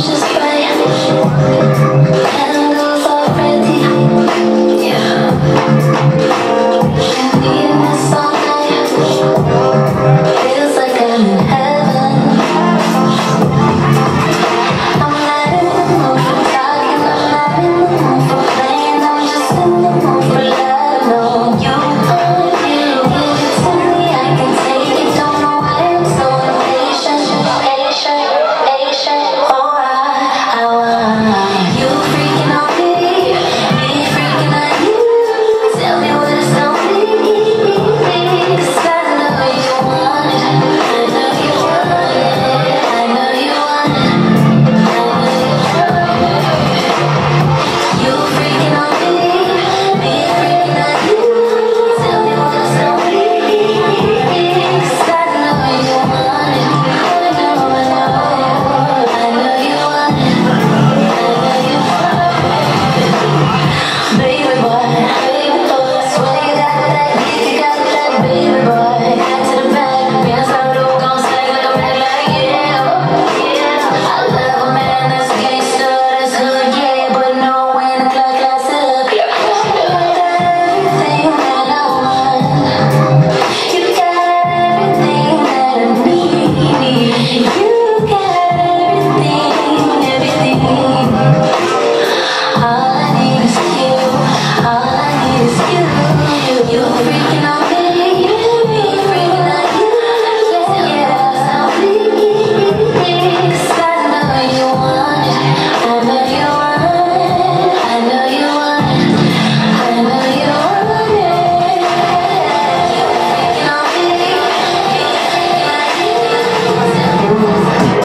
just